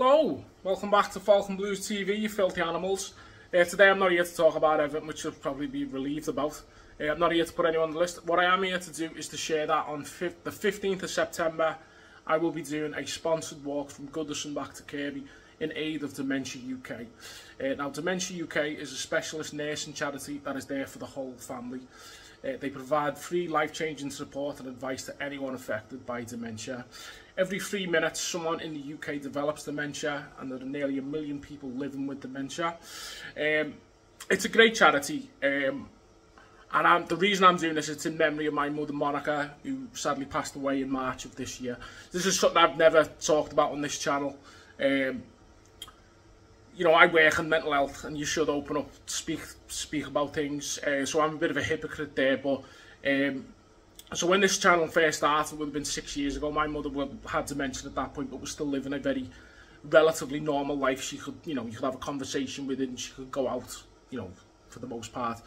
Hello, welcome back to Falcon Blues TV, you filthy animals. Uh, today I'm not here to talk about Everton, which you'll probably be relieved about. Uh, I'm not here to put anyone on the list. What I am here to do is to share that on the 15th of September, I will be doing a sponsored walk from Goodison back to Kirby. In aid of Dementia UK. Uh, now, Dementia UK is a specialist nursing charity that is there for the whole family. Uh, they provide free life-changing support and advice to anyone affected by dementia. Every three minutes, someone in the UK develops dementia, and there are nearly a million people living with dementia. Um, it's a great charity, um, and I'm, the reason I'm doing this is in memory of my mother Monica, who sadly passed away in March of this year. This is something I've never talked about on this channel. Um, you know, I work in mental health and you should open up, speak speak about things. Uh, so I'm a bit of a hypocrite there, but um, so when this channel first started, it would have been six years ago, my mother had dementia at that point, but was still living a very relatively normal life. She could, you know, you could have a conversation with her and she could go out, you know, for the most part.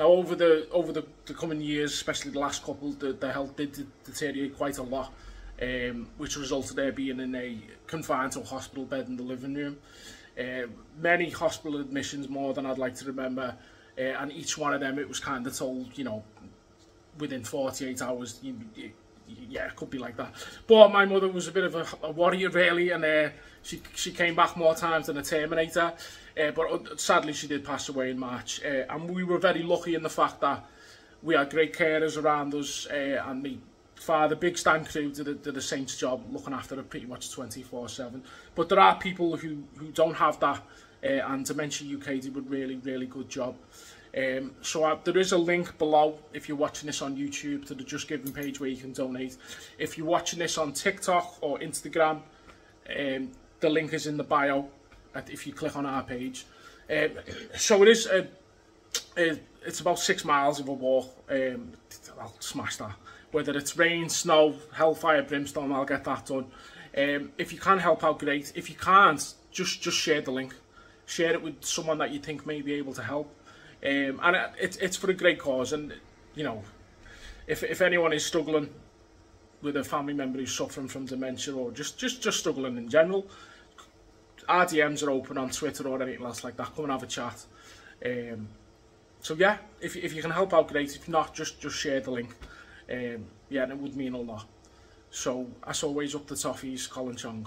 Now, over the over the, the coming years, especially the last couple, the, the health did deteriorate quite a lot, um, which resulted her being in a confined to a hospital bed in the living room. Uh, many hospital admissions, more than I'd like to remember, uh, and each one of them it was kind of told, you know, within 48 hours, you, you, yeah, it could be like that. But my mother was a bit of a, a warrior, really, and uh, she she came back more times than a Terminator. Uh, but sadly, she did pass away in March, uh, and we were very lucky in the fact that we had great carers around us, uh, and me father, Big Stan crew, did a, did saint's job looking after her pretty much 24-7. But there are people who, who don't have that, uh, and Dementia UK did a really, really good job. Um, so uh, there is a link below if you're watching this on YouTube to the Just Giving page where you can donate. If you're watching this on TikTok or Instagram, um, the link is in the bio if you click on our page. Um, so it is, a, a, it's about six miles of a walk. Um, I'll smash that whether it's rain, snow, hellfire, brimstone, I'll get that done. Um, if you can help out, great. If you can't, just just share the link. Share it with someone that you think may be able to help. Um, and it, it's for a great cause. And, you know, if, if anyone is struggling with a family member who's suffering from dementia or just, just, just struggling in general, our DMs are open on Twitter or anything else like that. Come and have a chat. Um, so yeah, if, if you can help out, great. If not, just, just share the link. Um, yeah, and it would mean a lot. So, as always, up the toffees, Colin Chong.